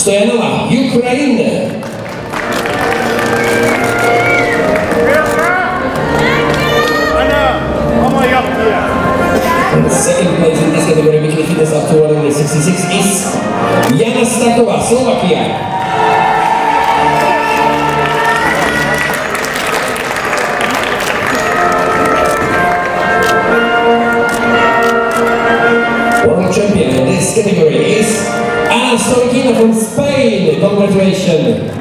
Stoyanova, Ukraine. And second place in this category, which fitness up to 166, is Jana Stakova, Slovakia. World champion in this category is from Spain. Congratulations.